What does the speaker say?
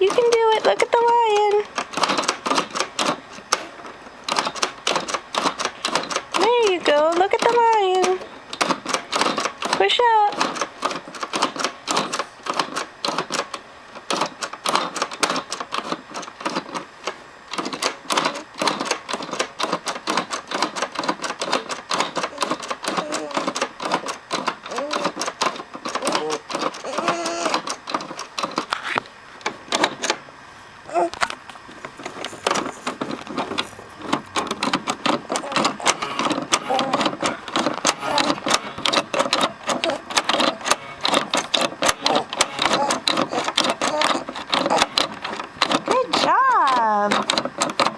You can do it. Look at the lion. There you go. Look at the lion. Push up. Um,